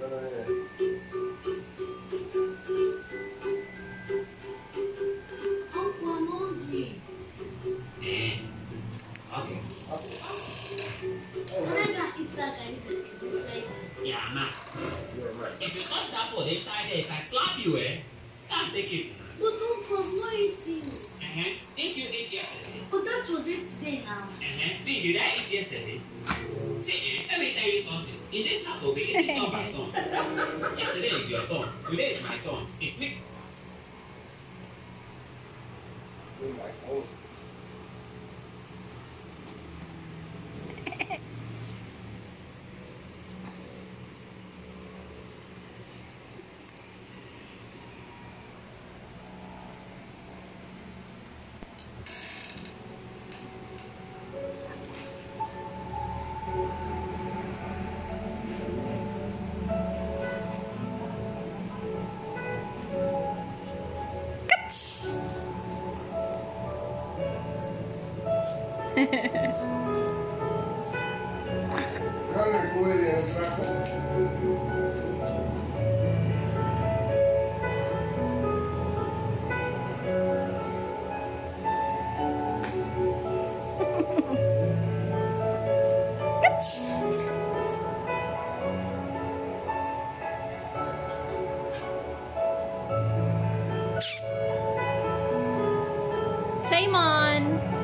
Yeah. If you touch that food inside if I slap you, eh, take it. But no eating. Uh-huh. Did you eat yesterday? But that was yesterday now. Uh-huh. Did you eat yesterday? In this house, eating turn by turn. Yesterday is your turn. Today is my turn. It's me. Oh my God. much. Damon.